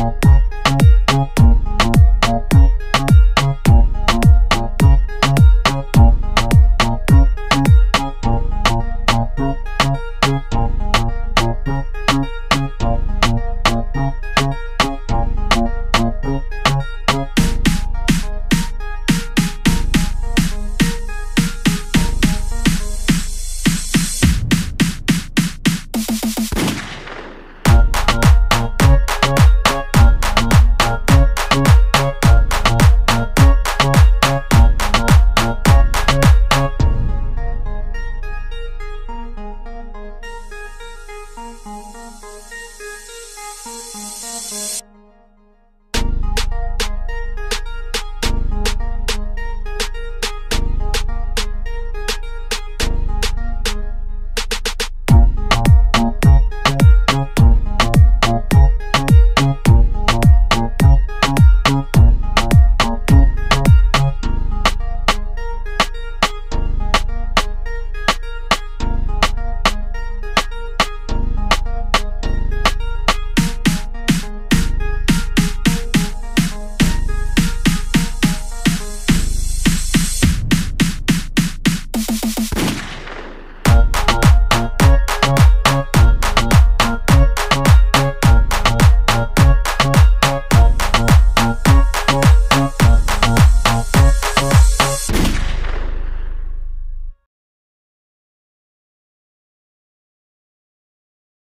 Bye. Música